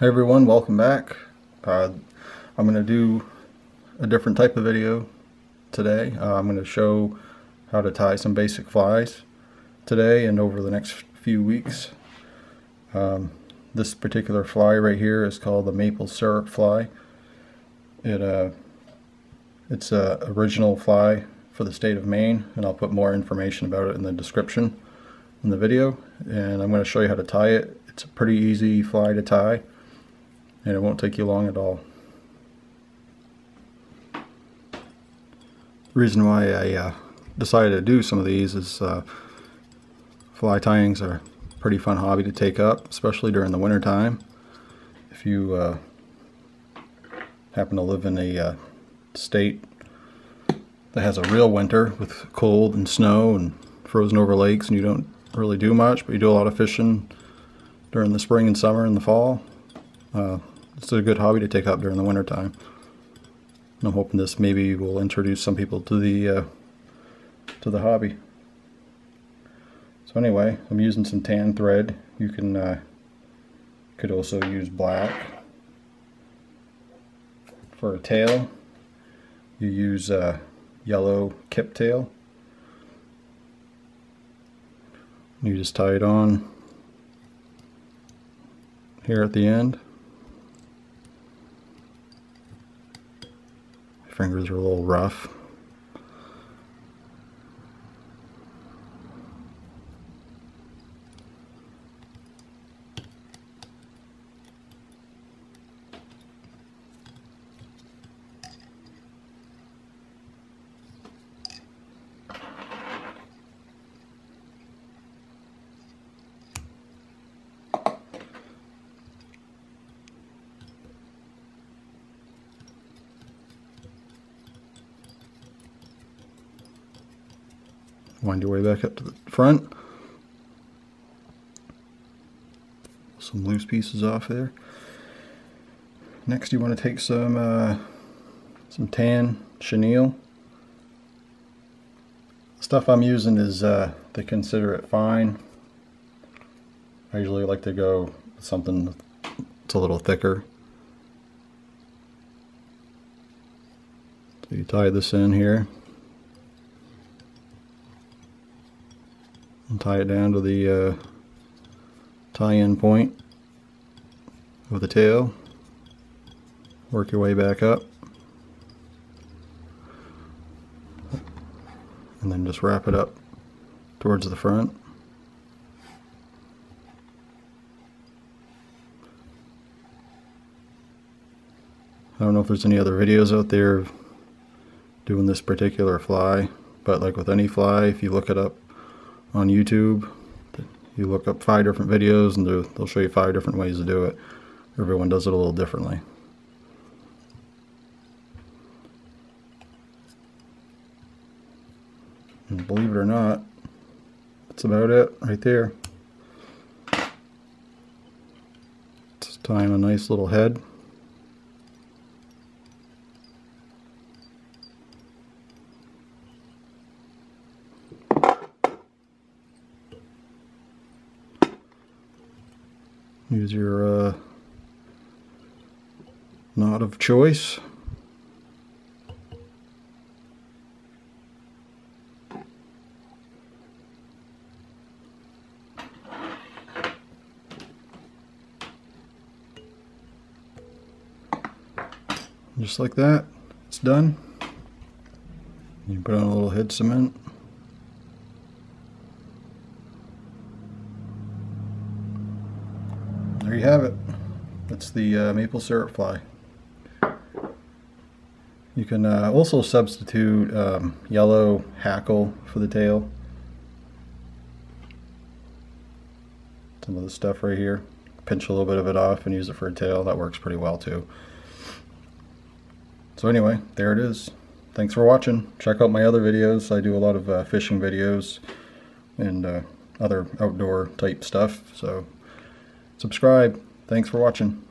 Hey everyone, welcome back. Uh, I'm going to do a different type of video today. Uh, I'm going to show how to tie some basic flies today and over the next few weeks. Um, this particular fly right here is called the maple syrup fly. It uh, It's a original fly for the state of Maine and I'll put more information about it in the description in the video and I'm going to show you how to tie it. It's a pretty easy fly to tie and it won't take you long at all. The reason why I uh, decided to do some of these is uh, fly tyings are a pretty fun hobby to take up, especially during the winter time. If you uh, happen to live in a uh, state that has a real winter with cold and snow and frozen over lakes and you don't really do much, but you do a lot of fishing during the spring and summer and the fall, uh, it's a good hobby to take up during the winter time. And I'm hoping this maybe will introduce some people to the uh, to the hobby. So anyway, I'm using some tan thread. You can uh, could also use black for a tail. You use uh, yellow kip tail. You just tie it on here at the end. Fingers are a little rough. Wind your way back up to the front. Some loose pieces off there. Next you want to take some uh, some tan chenille. The stuff I'm using is uh, they consider it fine. I usually like to go with something that's a little thicker. So you tie this in here. and tie it down to the uh, tie-in point of the tail. Work your way back up. And then just wrap it up towards the front. I don't know if there's any other videos out there doing this particular fly, but like with any fly, if you look it up on YouTube. You look up five different videos and they'll show you five different ways to do it. Everyone does it a little differently. And believe it or not, that's about it right there. Just tying a nice little head. Use your uh, knot of choice. Just like that, it's done. You put on a little head cement. There you have it. That's the uh, maple syrup fly. You can uh, also substitute um, yellow hackle for the tail. Some of the stuff right here. Pinch a little bit of it off and use it for a tail. That works pretty well too. So anyway, there it is. Thanks for watching. Check out my other videos. I do a lot of uh, fishing videos and uh, other outdoor type stuff. So subscribe. Thanks for watching.